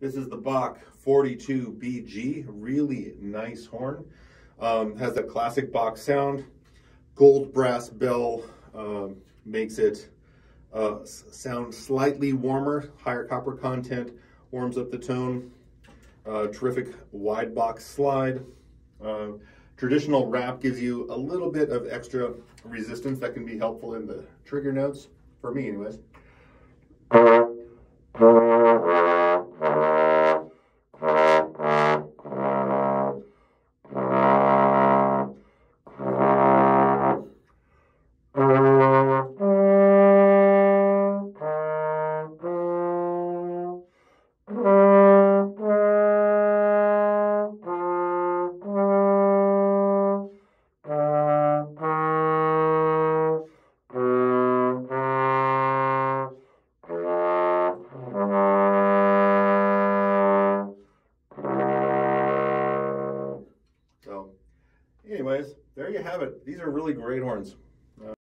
This is the Bach 42BG, really nice horn. Um, has a classic Bach sound. Gold brass bell um, makes it uh, sound slightly warmer, higher copper content, warms up the tone. Uh, terrific wide box slide. Uh, traditional wrap gives you a little bit of extra resistance that can be helpful in the trigger notes, for me anyways. Anyways, there you have it. These are really great horns.